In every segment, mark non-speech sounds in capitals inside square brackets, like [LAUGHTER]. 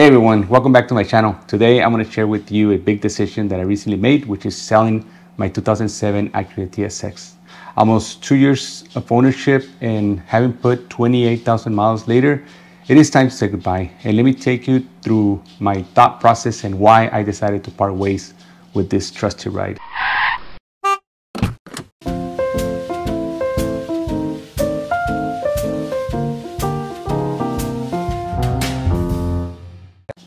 Hey everyone, welcome back to my channel. Today I'm going to share with you a big decision that I recently made, which is selling my 2007 Acura TSX. Almost two years of ownership and having put 28,000 miles later, it is time to say goodbye. And let me take you through my thought process and why I decided to part ways with this trusty ride.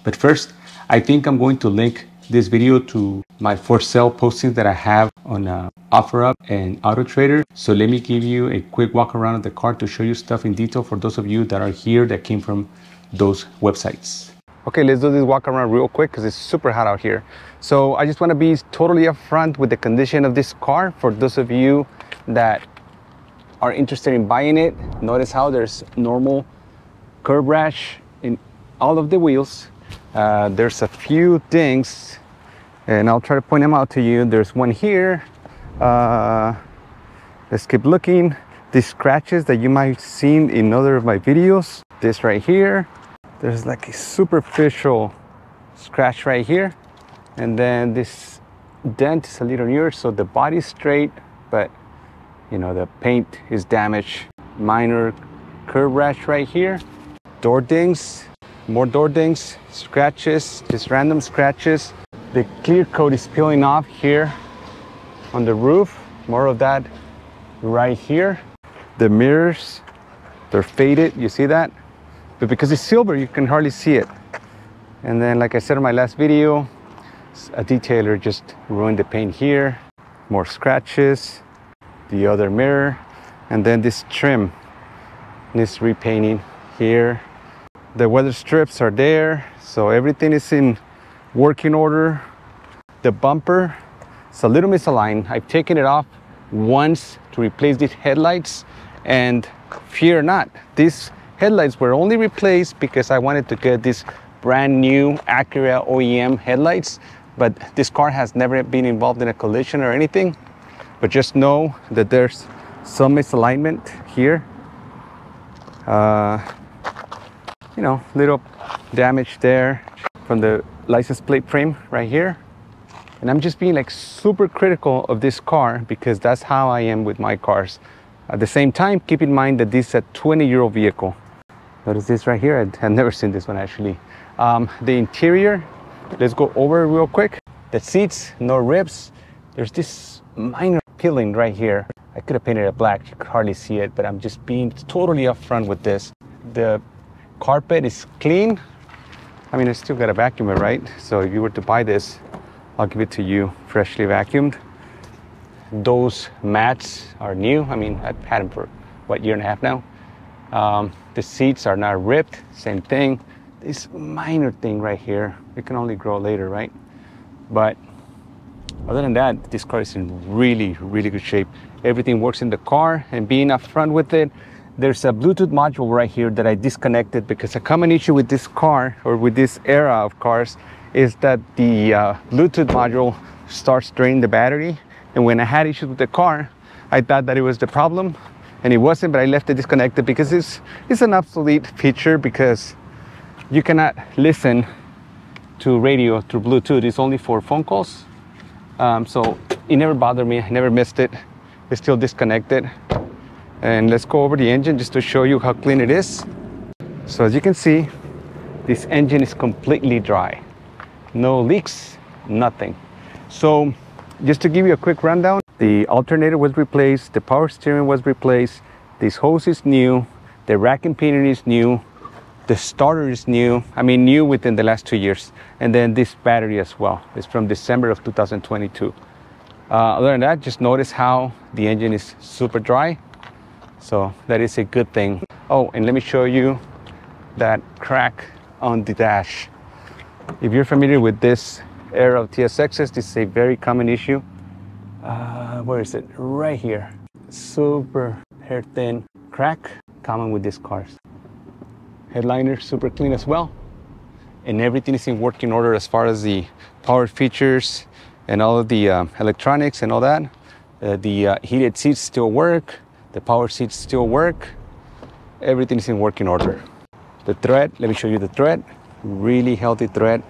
But first, I think I'm going to link this video to my for sale postings that I have on uh, OfferUp and AutoTrader. So let me give you a quick walk around of the car to show you stuff in detail for those of you that are here that came from those websites. Okay, let's do this walk around real quick because it's super hot out here. So I just want to be totally upfront with the condition of this car for those of you that are interested in buying it. Notice how there's normal curb rash in all of the wheels uh, there's a few things and I'll try to point them out to you. There's one here. Uh, let's keep looking. These scratches that you might have seen in other of my videos. This right here. There's like a superficial scratch right here. And then this dent is a little newer, so the body's straight, but you know, the paint is damaged. Minor curb rash right here. Door dings more door dings, scratches, just random scratches. The clear coat is peeling off here on the roof. More of that right here. The mirrors, they're faded, you see that? But because it's silver, you can hardly see it. And then, like I said in my last video, a detailer just ruined the paint here. More scratches, the other mirror, and then this trim needs repainting here the weather strips are there, so everything is in working order. The bumper is a little misaligned. I've taken it off once to replace these headlights and fear not, these headlights were only replaced because I wanted to get these brand new Acura OEM headlights, but this car has never been involved in a collision or anything. But just know that there's some misalignment here. Uh, you know, little damage there from the license plate frame right here. And I'm just being like super critical of this car because that's how I am with my cars. At the same time, keep in mind that this is a 20 year old vehicle. Notice this right here. I've never seen this one actually. Um, the interior, let's go over real quick. The seats, no rips. There's this minor peeling right here. I could have painted it black, you could hardly see it, but I'm just being totally upfront with this. The carpet is clean. I mean, I still got a vacuum right? So if you were to buy this, I'll give it to you freshly vacuumed. Those mats are new. I mean, I've had them for, what, year and a half now? Um, the seats are not ripped, same thing. This minor thing right here, it can only grow later, right? But other than that, this car is in really, really good shape. Everything works in the car and being up front with it, there's a Bluetooth module right here that I disconnected because a common issue with this car or with this era of cars is that the uh, Bluetooth module starts draining the battery. And when I had issues with the car, I thought that it was the problem and it wasn't, but I left it disconnected because it's, it's an obsolete feature because you cannot listen to radio through Bluetooth. It's only for phone calls. Um, so it never bothered me. I never missed it. It's still disconnected and let's go over the engine just to show you how clean it is. So as you can see this engine is completely dry. No leaks nothing. So just to give you a quick rundown the alternator was replaced the power steering was replaced this hose is new the rack and pinion is new the starter is new i mean new within the last two years. And then this battery as well. Is from december of 2022 uh, other than that just notice how the engine is super dry so that is a good thing. Oh, and let me show you that crack on the dash. If you're familiar with this era of TSXs, this is a very common issue. Uh, where is it? Right here. Super hair thin crack, common with these cars. Headliner super clean as well. And everything is in working order as far as the power features and all of the um, electronics and all that. Uh, the uh, heated seats still work. The power seats still work. Everything is in working order. The tread, let me show you the tread. really healthy tread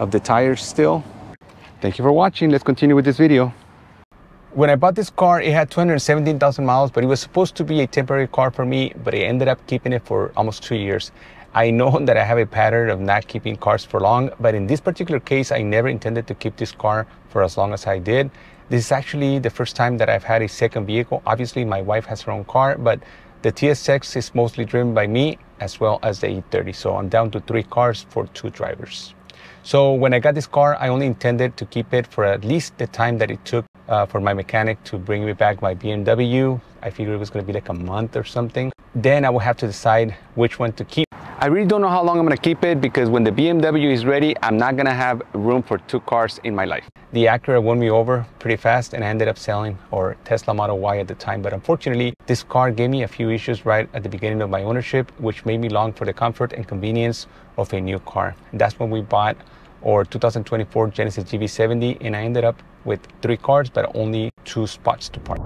of the tires still. Thank you for watching. Let's continue with this video. When I bought this car, it had 217,000 miles, but it was supposed to be a temporary car for me, but I ended up keeping it for almost two years. I know [LAUGHS] that I have a pattern of not keeping cars for long, but in this particular case, I never intended to keep this car for as long as I did. This is actually the first time that I've had a second vehicle. Obviously, my wife has her own car, but the TSX is mostly driven by me as well as the E30. So I'm down to three cars for two drivers. So when I got this car, I only intended to keep it for at least the time that it took uh, for my mechanic to bring me back my BMW. I figured it was going to be like a month or something. Then I will have to decide which one to keep. I really don't know how long I'm to keep it because when the BMW is ready, I'm not to have room for two cars in my life. The Acura won me over pretty fast and I ended up selling or Tesla Model Y at the time. But unfortunately, this car gave me a few issues right at the beginning of my ownership, which made me long for the comfort and convenience of a new car. That's when we bought or 2024 Genesis GV70 and I ended up with three cars but only two spots to park.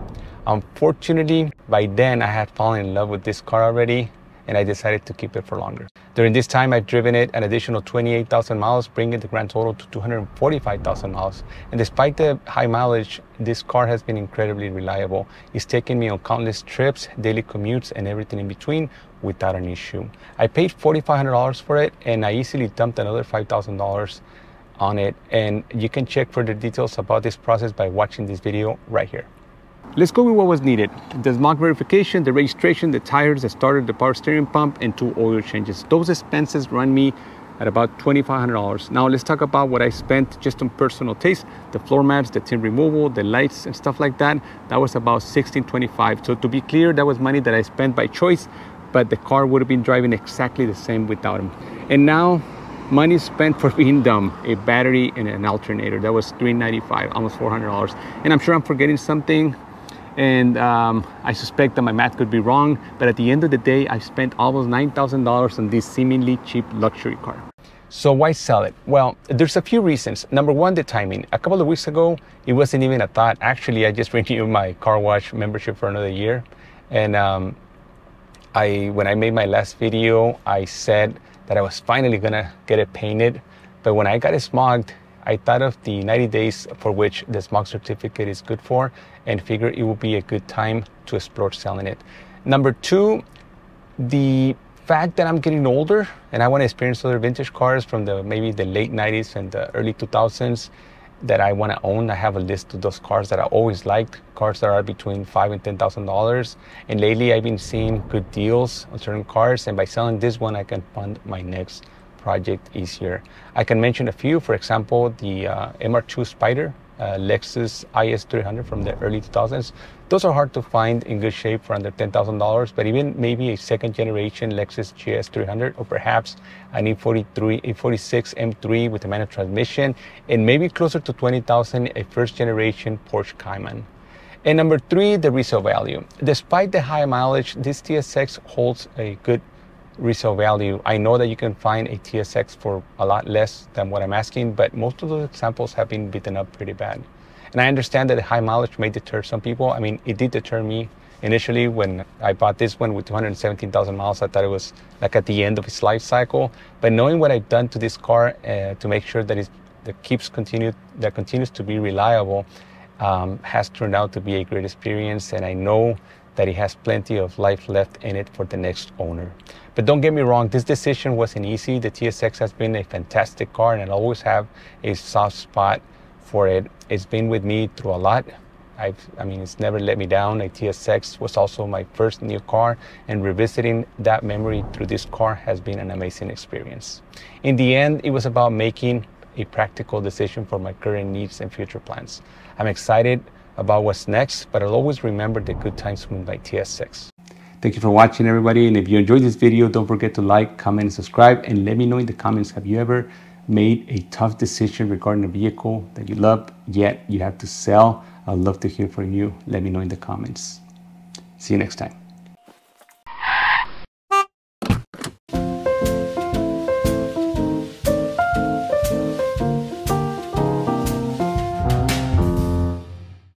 Unfortunately, by then I had fallen in love with this car already and I decided to keep it for longer. During this time, I've driven it an additional 28,000 miles, bringing the grand total to 245,000 miles. And despite the high mileage, this car has been incredibly reliable. It's taken me on countless trips, daily commutes, and everything in between without an issue. I paid $4,500 for it, and I easily dumped another $5,000 on it. And you can check further details about this process by watching this video right here. Let's go with what was needed. The smog verification, the registration, the tires, the starter, the power steering pump, and two oil changes. Those expenses run me at about $2,500. Now let's talk about what I spent just on personal taste. The floor mats, the tint removal, the lights and stuff like that. That was about 1,625. So to be clear, that was money that I spent by choice, but the car would have been driving exactly the same without them. And now money spent for being dumb a battery and an alternator that was 395 almost $400 and i'm sure i'm forgetting something and um, I suspect that my math could be wrong, but at the end of the day, I spent almost $9,000 on this seemingly cheap luxury car. So why sell it? Well, there's a few reasons. Number one, the timing. A couple of weeks ago, it wasn't even a thought. Actually, I just [LAUGHS] renewed my car wash membership for another year. And um, I, when I made my last video, I said that I was finally gonna get it painted. But when I got it smogged, I thought of the 90 days for which the smog certificate is good for and figured it would be a good time to explore selling it. Number two, the fact that I'm getting older and I want to experience other vintage cars from the maybe the late 90s and the early 2000s that I want to own. I have a list of those cars that I always liked, cars that are between five and ten thousand dollars. And lately, I've been seeing good deals on certain cars, and by selling this one, I can fund my next project easier. I can mention a few, for example, the uh, MR2 Spyder, uh, Lexus IS300 from the early 2000s. Those are hard to find in good shape for under $10,000, but even maybe a second generation Lexus GS300 or perhaps an E43, E46 M3 with a manual transmission and maybe closer to 20,000 a first generation Porsche Cayman. And number three, the resale value. Despite the high mileage, this TSX holds a good resale value. I know that you can find a TSX for a lot less than what I'm asking, but most of those examples have been beaten up pretty bad. And I understand that the high mileage may deter some people. I mean, it did deter me initially when I bought this one with 217,000 miles. I thought it was like at the end of its life cycle. But knowing what I've done to this car uh, to make sure that it that keeps continued that continues to be reliable um, has turned out to be a great experience. And I know that it has plenty of life left in it for the next owner. But don't get me wrong, this decision wasn't easy. The TSX has been a fantastic car and I'll always have a soft spot for it. It's been with me through a lot. I've, I mean, it's never let me down. A TSX was also my first new car, and revisiting that memory through this car has been an amazing experience. In the end, it was about making a practical decision for my current needs and future plans. I'm excited about what's next, but I'll always remember the good times with my TSX. Thank you for watching everybody. And if you enjoyed this video, don't forget to like, comment, and subscribe. And let me know in the comments, have you ever made a tough decision regarding a vehicle that you love, yet you have to sell? I'd love to hear from you. Let me know in the comments. See you next time.